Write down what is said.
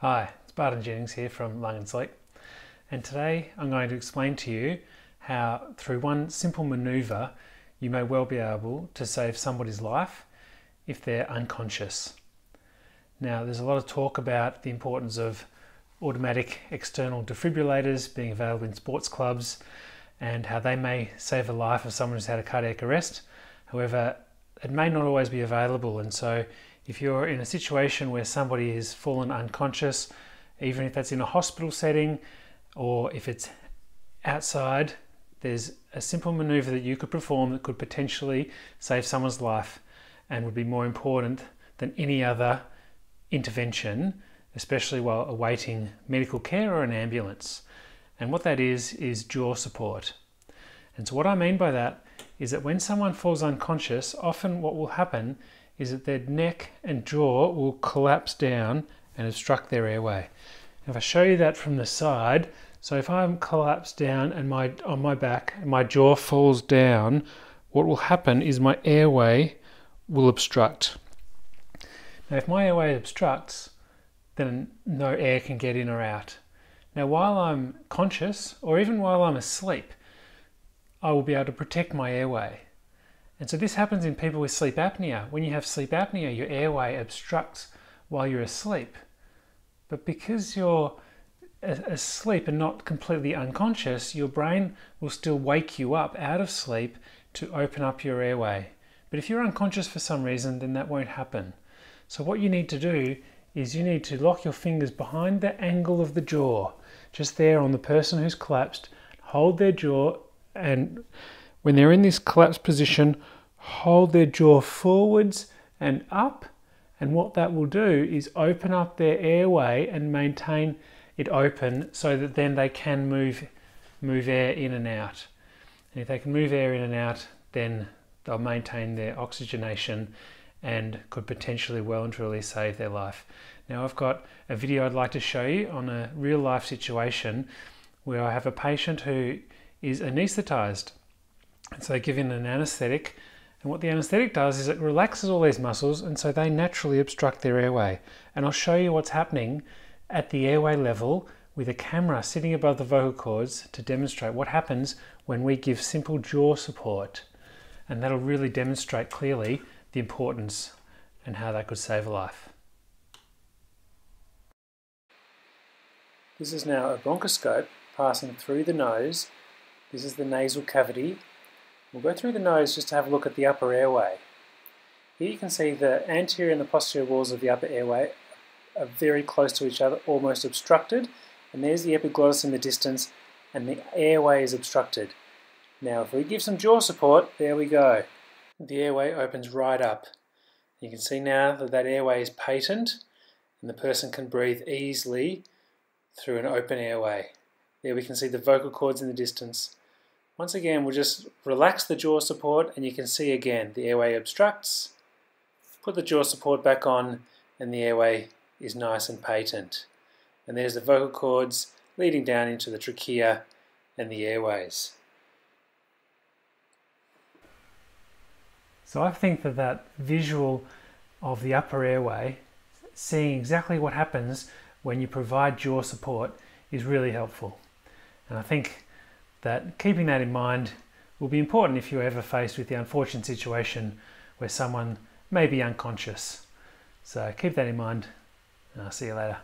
Hi, it's Barton Jennings here from Lung and Sleep, and today I'm going to explain to you how, through one simple maneuver, you may well be able to save somebody's life if they're unconscious. Now, there's a lot of talk about the importance of automatic external defibrillators being available in sports clubs and how they may save the life of someone who's had a cardiac arrest. However, it may not always be available, and so if you're in a situation where somebody has fallen unconscious, even if that's in a hospital setting or if it's outside, there's a simple maneuver that you could perform that could potentially save someone's life and would be more important than any other intervention, especially while awaiting medical care or an ambulance. And what that is, is jaw support. And so, what I mean by that is that when someone falls unconscious, often what will happen is that their neck and jaw will collapse down and obstruct their airway. If I show you that from the side, so if I'm collapsed down and my on my back and my jaw falls down, what will happen is my airway will obstruct. Now if my airway obstructs, then no air can get in or out. Now while I'm conscious or even while I'm asleep, I will be able to protect my airway. And so this happens in people with sleep apnea. When you have sleep apnea, your airway obstructs while you're asleep. But because you're asleep and not completely unconscious, your brain will still wake you up out of sleep to open up your airway. But if you're unconscious for some reason, then that won't happen. So what you need to do is you need to lock your fingers behind the angle of the jaw, just there on the person who's collapsed, hold their jaw and when they're in this collapsed position, hold their jaw forwards and up. And what that will do is open up their airway and maintain it open so that then they can move, move air in and out. And if they can move air in and out, then they'll maintain their oxygenation and could potentially well and truly save their life. Now I've got a video I'd like to show you on a real life situation where I have a patient who is anesthetized and so they give in an anesthetic. And what the anesthetic does is it relaxes all these muscles, and so they naturally obstruct their airway. And I'll show you what's happening at the airway level with a camera sitting above the vocal cords to demonstrate what happens when we give simple jaw support. And that'll really demonstrate clearly the importance and how that could save a life. This is now a bronchoscope passing through the nose. This is the nasal cavity We'll go through the nose just to have a look at the upper airway. Here you can see the anterior and the posterior walls of the upper airway are very close to each other, almost obstructed. And there's the epiglottis in the distance, and the airway is obstructed. Now, if we give some jaw support, there we go. The airway opens right up. You can see now that that airway is patent, and the person can breathe easily through an open airway. There we can see the vocal cords in the distance. Once again, we'll just relax the jaw support and you can see again the airway obstructs. Put the jaw support back on and the airway is nice and patent. And there's the vocal cords leading down into the trachea and the airways. So I think that that visual of the upper airway, seeing exactly what happens when you provide jaw support is really helpful. And I think that keeping that in mind will be important if you're ever faced with the unfortunate situation where someone may be unconscious. So keep that in mind and I'll see you later.